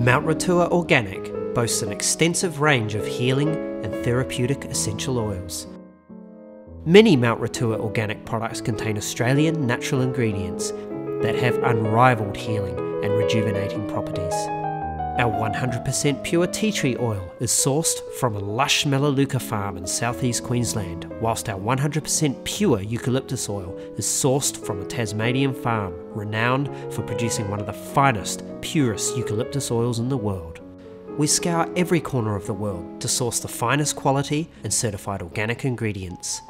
Mount Retour Organic boasts an extensive range of healing and therapeutic essential oils. Many Mount Retour organic products contain Australian natural ingredients that have unrivaled healing and rejuvenating properties. Our 100% pure tea tree oil is sourced from a lush Melaleuca farm in southeast Queensland, whilst our 100% pure eucalyptus oil is sourced from a Tasmanian farm renowned for producing one of the finest, purest eucalyptus oils in the world. We scour every corner of the world to source the finest quality and certified organic ingredients.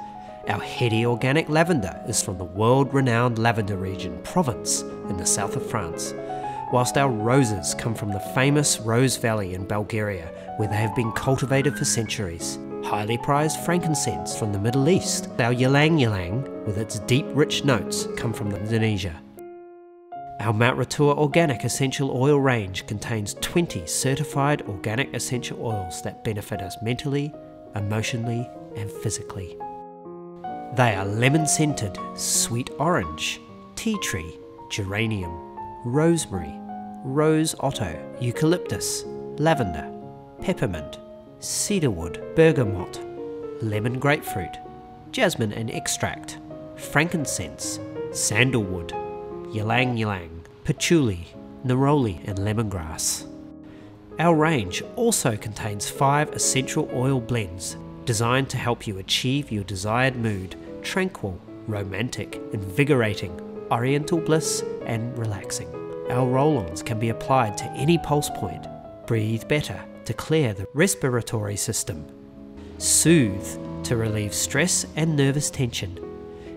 Our heady organic lavender is from the world renowned lavender region, Provence, in the south of France whilst our roses come from the famous Rose Valley in Bulgaria, where they have been cultivated for centuries. Highly prized frankincense from the Middle East, our ylang ylang, with its deep rich notes, come from Indonesia. Our Mount Retour Organic Essential Oil range contains 20 certified organic essential oils that benefit us mentally, emotionally, and physically. They are lemon scented, sweet orange, tea tree, geranium, rosemary, rose otto, eucalyptus, lavender, peppermint, cedarwood, bergamot, lemon grapefruit, jasmine and extract, frankincense, sandalwood, ylang ylang, patchouli, neroli, and lemongrass. Our range also contains five essential oil blends designed to help you achieve your desired mood tranquil, romantic, invigorating, oriental bliss, and relaxing. Our roll ons can be applied to any pulse point. Breathe better to clear the respiratory system. Soothe to relieve stress and nervous tension.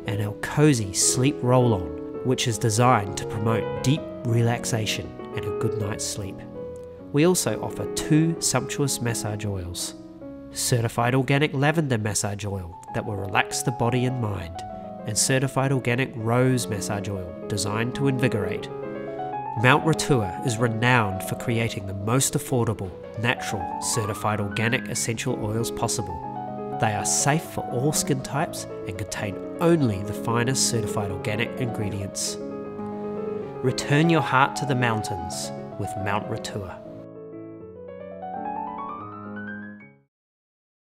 And our cozy sleep roll on, which is designed to promote deep relaxation and a good night's sleep. We also offer two sumptuous massage oils certified organic lavender massage oil that will relax the body and mind and certified organic rose massage oil designed to invigorate. Mount Retour is renowned for creating the most affordable, natural, certified organic essential oils possible. They are safe for all skin types and contain only the finest certified organic ingredients. Return your heart to the mountains with Mount Retour.